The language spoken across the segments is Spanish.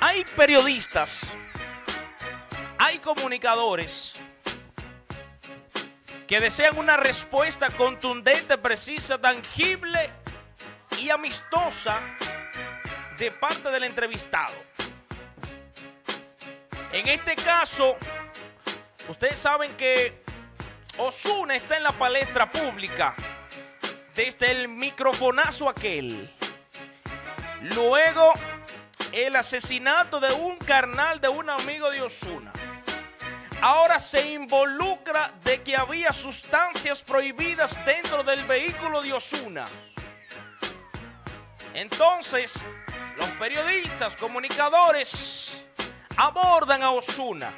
Hay periodistas, hay comunicadores que desean una respuesta contundente, precisa, tangible y amistosa de parte del entrevistado. En este caso, ustedes saben que Osuna está en la palestra pública desde el microfonazo aquel. Luego, el asesinato de un carnal de un amigo de Osuna. Ahora se involucra de que había sustancias prohibidas dentro del vehículo de Osuna. Entonces, los periodistas, comunicadores, abordan a Osuna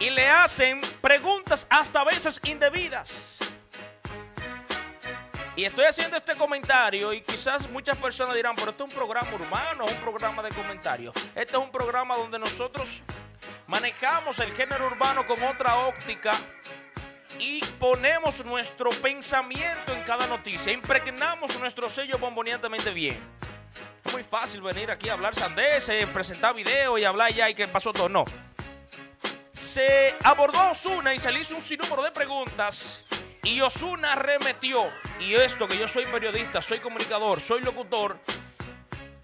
y le hacen preguntas hasta a veces indebidas. Y estoy haciendo este comentario y quizás muchas personas dirán, pero esto es un programa urbano, un programa de comentarios. Este es un programa donde nosotros manejamos el género urbano con otra óptica y ponemos nuestro pensamiento en cada noticia, impregnamos nuestro sello bomboneantemente bien. Es muy fácil venir aquí a hablar sandeces, presentar videos y hablar ya y que pasó todo. No. Se abordó Osuna y se le hizo un sinnúmero de preguntas y Osuna remetió. Y esto que yo soy periodista, soy comunicador, soy locutor.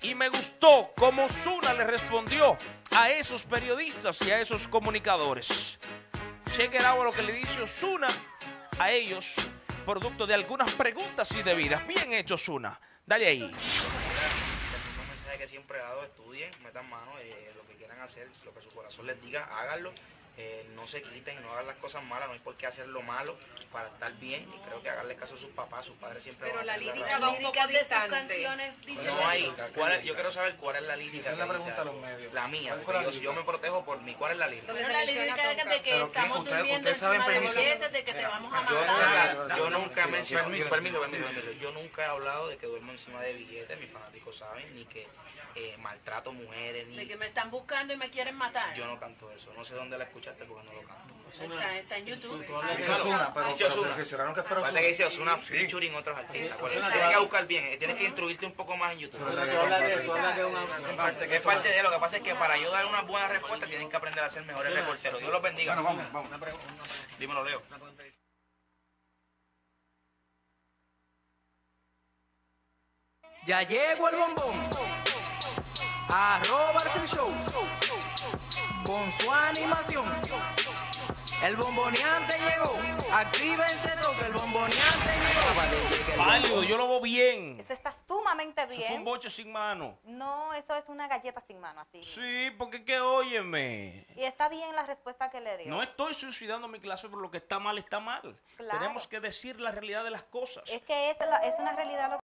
Y me gustó cómo Osuna le respondió a esos periodistas y a esos comunicadores. Cheque out lo que le dice Osuna a ellos, producto de algunas preguntas indebidas. Bien hecho, Osuna. Dale ahí. Que siempre dado, estudien, metan mano, eh, lo que quieran hacer, lo que su corazón les diga, háganlo. Eh, no se quiten, no hagan las cosas malas, no hay por qué hacer lo malo para estar bien y creo que haganle caso a sus papás, sus padres siempre Pero van la a lírica va un poco de sus canciones dice No hay, ¿cuál es- yo quiero saber cuál es la lírica. Es que la pregunta a los medios. La mía, ¿Cuál fue porque la yo, yo me protejo por mí. ¿Cuál es la lírica? Donde Pero la lírica es de que Pero estamos ¿quién? Ustedes- durmiendo encima de permiso. boletes, de que te vamos a Yo matar. nunca, yo nunca he mencionado, Permiso. permiso, permiso. Yo nunca he hablado de que duermo encima de billetes, mis fanáticos saben, ni que eh, maltrato mujeres, ni De que me están buscando y me quieren matar. yo no canto eso. No sé dónde la escuchaste porque no lo canto. Está, está en YouTube. Tú hablas de Dígalo. Ozuna, pero, pero se que fuera Aparte que dice. Osuna featuring otros artistas. Ozuna Tienes que buscar bien, eh, tienes que instruirte un poco más en YouTube. Tú hablas de, tú una, Es parte de lo que pasa es que para yo dar una buena respuesta tienen que aprender a ser mejores reporteros. Dios los bendiga. Bueno, vamos, vamos. Una pregunta. Dímelo, Leo. Ya llegó el bombón. Arroba el show. Con su animación. El bomboneante llegó. Actívense toque. El bomboneante llegó. Válido, yo lo veo bien. Eso está sumamente Eso fue un bien. boche sin mano. No, eso es una galleta sin mano, así. Sí, porque que óyeme. Y está bien la respuesta que le dio. No estoy suicidando mi clase, pero lo que está mal está mal. Claro. Tenemos que decir la realidad de las cosas. Es que es, la- es una realidad lo